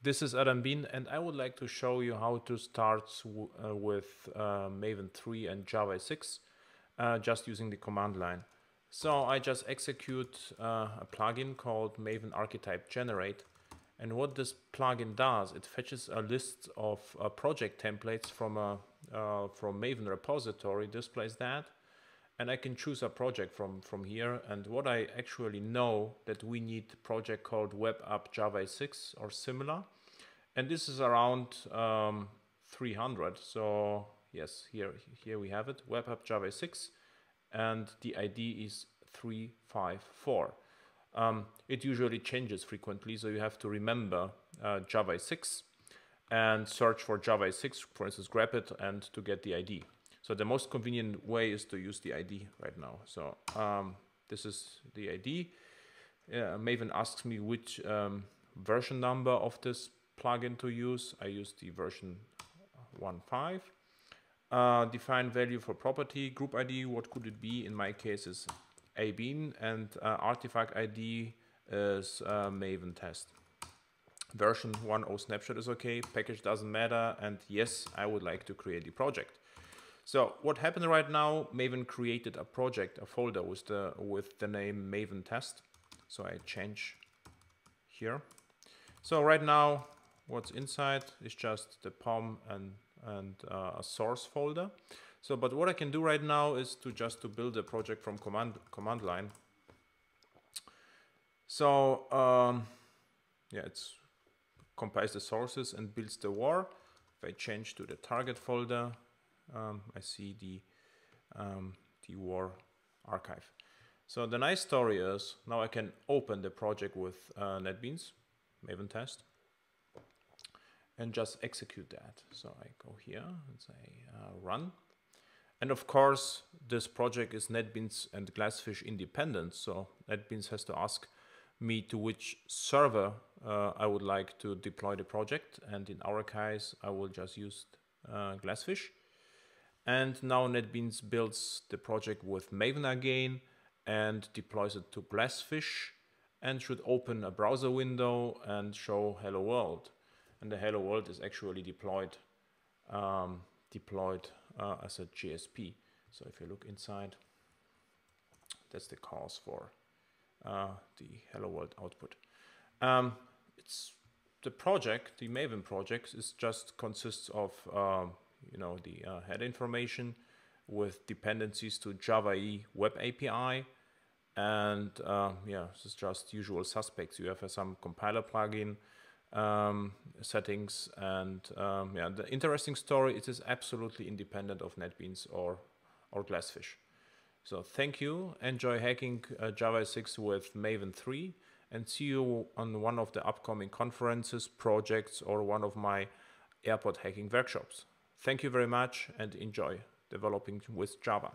This is Adam Bien and I would like to show you how to start uh, with uh, Maven 3 and Java 6 uh, just using the command line. So I just execute uh, a plugin called Maven Archetype Generate and what this plugin does, it fetches a list of uh, project templates from a uh, from Maven repository, displays that and I can choose a project from, from here. And what I actually know that we need project called Web App Java 6 or similar. And this is around um, 300. So yes, here, here we have it, Web App Java 6. And the ID is 354. Um, it usually changes frequently, so you have to remember uh, Java 6 and search for Java 6, for instance, grab it and to get the ID. So the most convenient way is to use the ID right now. So um, this is the ID. Uh, Maven asks me which um, version number of this plugin to use. I use the version 1.5. Uh, define value for property, group ID, what could it be? In my case is ABien and uh, artifact ID is uh, Maven test. Version 1.0 snapshot is okay, package doesn't matter, and yes, I would like to create the project. So what happened right now, Maven created a project, a folder with the, with the name Maven test. So I change here. So right now, what's inside is just the POM and, and uh, a source folder. So, but what I can do right now is to just to build a project from command, command line. So, um, yeah, it's compiles the sources and builds the war. If I change to the target folder, um, I see the, um, the war archive. So the nice story is now I can open the project with uh, NetBeans, Maven test, and just execute that. So I go here and say uh, run. And of course, this project is NetBeans and Glassfish independent. So NetBeans has to ask me to which server uh, I would like to deploy the project. And in our case, I will just use uh, Glassfish. And now NetBeans builds the project with Maven again and deploys it to Glassfish and should open a browser window and show hello world. And the hello world is actually deployed um, deployed uh, as a JSP. So if you look inside, that's the cause for uh, the hello world output. Um, it's the project, the Maven project, is just consists of um, you know, the uh, head information with dependencies to Java EE web API. And uh, yeah, this is just usual suspects. You have some compiler plugin um, settings. And um, yeah, the interesting story, it is absolutely independent of NetBeans or, or Glassfish. So thank you. Enjoy hacking uh, Java 6 with Maven 3 and see you on one of the upcoming conferences, projects, or one of my airport hacking workshops. Thank you very much and enjoy developing with Java.